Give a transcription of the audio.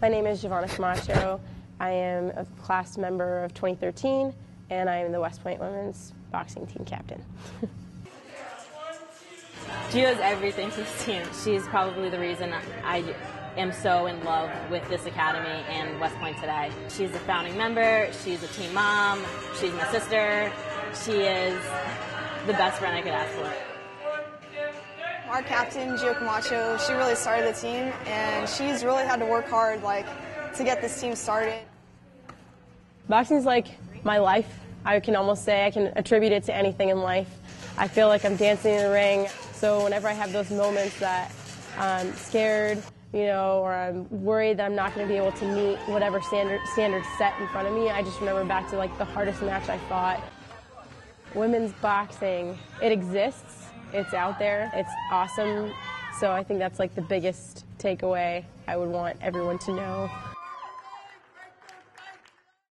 My name is Giovanna Camacho. I am a class member of 2013, and I am the West Point Women's Boxing Team Captain. Gio is everything to this team. She's probably the reason I am so in love with this academy and West Point today. She's a founding member, she's a team mom, she's my sister. She is the best friend I could ask for. Our captain, Gio Camacho, she really started the team, and she's really had to work hard, like, to get this team started. Boxing is like my life. I can almost say I can attribute it to anything in life. I feel like I'm dancing in the ring, so whenever I have those moments that I'm scared, you know, or I'm worried that I'm not going to be able to meet whatever standard standard set in front of me, I just remember back to like the hardest match I fought. Women's boxing, it exists it's out there. It's awesome. So I think that's like the biggest takeaway I would want everyone to know.